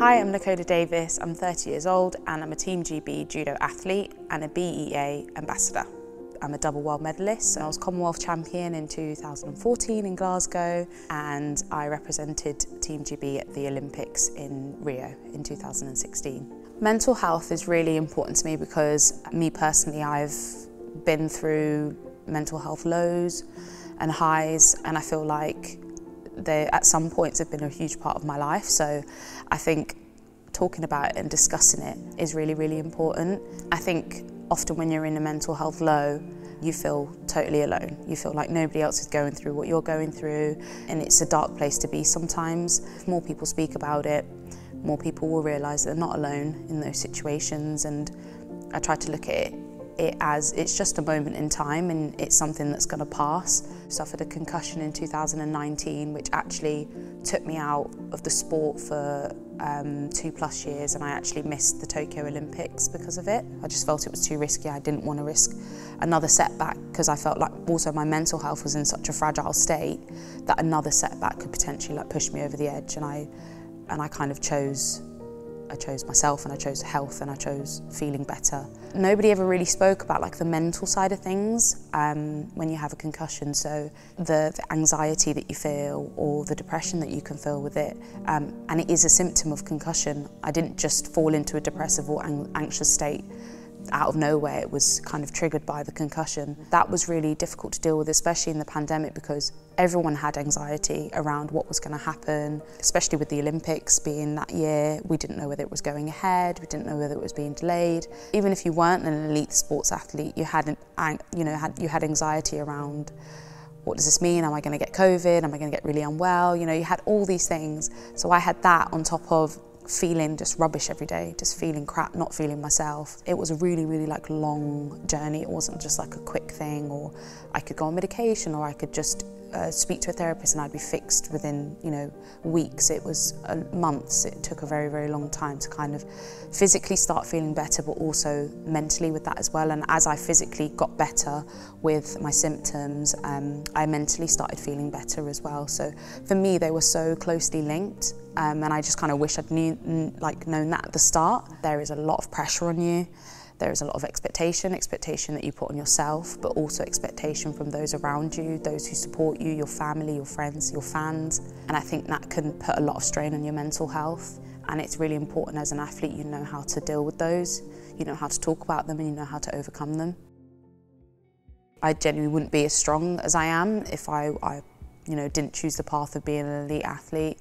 Hi, I'm Nekoda Davis. I'm 30 years old and I'm a Team GB judo athlete and a BEAA ambassador. I'm a double world medalist. I was Commonwealth champion in 2014 in Glasgow and I represented Team GB at the Olympics in Rio in 2016. Mental health is really important to me because me personally, I've been through mental health lows and highs and I feel like they at some points have been a huge part of my life. So I think talking about it and discussing it is really, really important. I think often when you're in a mental health low, you feel totally alone. You feel like nobody else is going through what you're going through, and it's a dark place to be sometimes. If more people speak about it, more people will realise they're not alone in those situations. And I try to look at it it as it's just a moment in time and it's something that's going to pass. Suffered a concussion in 2019 which actually took me out of the sport for um, two plus years and I actually missed the Tokyo Olympics because of it. I just felt it was too risky. I didn't want to risk another setback because I felt like also my mental health was in such a fragile state that another setback could potentially like push me over the edge and I and I kind of chose I chose myself and I chose health and I chose feeling better. Nobody ever really spoke about like the mental side of things um, when you have a concussion. So the, the, anxiety that you feel or the depression that you can feel with it. Um, and it is a symptom of concussion. I didn't just fall into a depressive or an anxious state out of nowhere it was kind of triggered by the concussion. That was really difficult to deal with, especially in the pandemic because everyone had anxiety around what was going to happen, especially with the Olympics being that year. We didn't know whether it was going ahead, we didn't know whether it was being delayed. Even if you weren't an elite sports athlete, you had, an, you know, had, you had anxiety around what does this mean? Am I going to get COVID? Am I going to get really unwell? You know, you had all these things. So I had that on top of feeling just rubbish every day, just feeling crap, not feeling myself. It was a really, really like long journey. It wasn't just like a quick thing or I could go on medication or I could just uh, speak to a therapist and I'd be fixed within, you know, weeks. It was uh, months. It took a very, very long time to kind of physically start feeling better, but also mentally with that as well. And as I physically got better with my symptoms, um, I mentally started feeling better as well. So for me, they were so closely linked. Um, and I just kind of wish I'd knew, like known that at the start. There is a lot of pressure on you. There is a lot of expectation, expectation that you put on yourself, but also expectation from those around you, those who support you, your family, your friends, your fans. And I think that can put a lot of strain on your mental health. And it's really important as an athlete, you know how to deal with those, you know how to talk about them, and you know how to overcome them. I genuinely wouldn't be as strong as I am if I, I you know, didn't choose the path of being an elite athlete.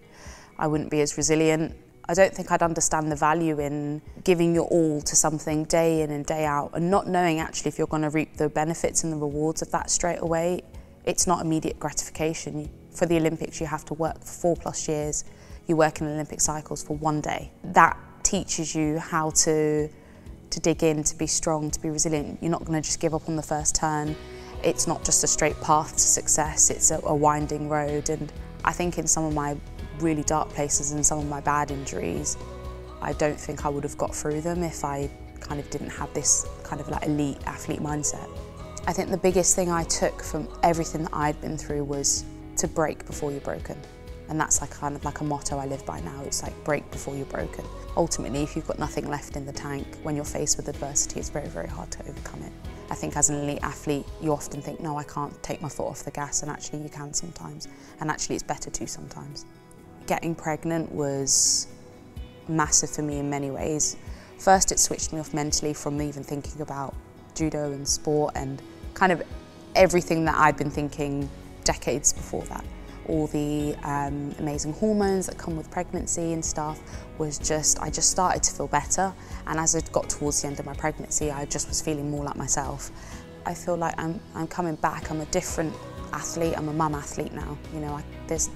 I wouldn't be as resilient I don't think I'd understand the value in giving your all to something day in and day out and not knowing actually if you're going to reap the benefits and the rewards of that straight away. It's not immediate gratification. For the Olympics, you have to work for four plus years. You work in Olympic cycles for one day. That teaches you how to, to dig in, to be strong, to be resilient. You're not going to just give up on the first turn. It's not just a straight path to success, it's a, a winding road. And I think in some of my really dark places and some of my bad injuries, I don't think I would have got through them if I kind of didn't have this kind of like elite athlete mindset. I think the biggest thing I took from everything that I'd been through was to break before you're broken. And that's like kind of like a motto I live by now. It's like break before you're broken. Ultimately, if you've got nothing left in the tank, when you're faced with adversity, it's very, very hard to overcome it. I think as an elite athlete, you often think, no, I can't take my foot off the gas, and actually you can sometimes. And actually it's better to sometimes. Getting pregnant was massive for me in many ways. First, it switched me off mentally from even thinking about judo and sport and kind of everything that I'd been thinking decades before that. All the um, amazing hormones that come with pregnancy and stuff was just, I just started to feel better. And as I got towards the end of my pregnancy, I just was feeling more like myself. I feel like I'm, I'm coming back, I'm a different athlete, I'm a mum athlete now. You know, I,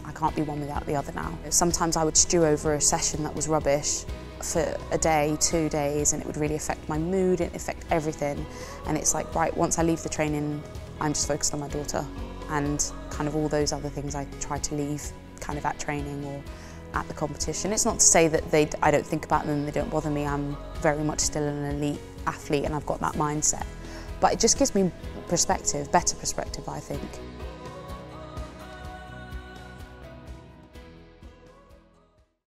I can't be one without the other now. Sometimes I would stew over a session that was rubbish for a day, two days, and it would really affect my mood, it affect everything. And it's like, right, once I leave the training, I'm just focused on my daughter and kind of all those other things I try to leave kind of at training or at the competition. It's not to say that they, I don't think about them, they don't bother me. I'm very much still an elite athlete and I've got that mindset. But it just gives me perspective, better perspective, I think.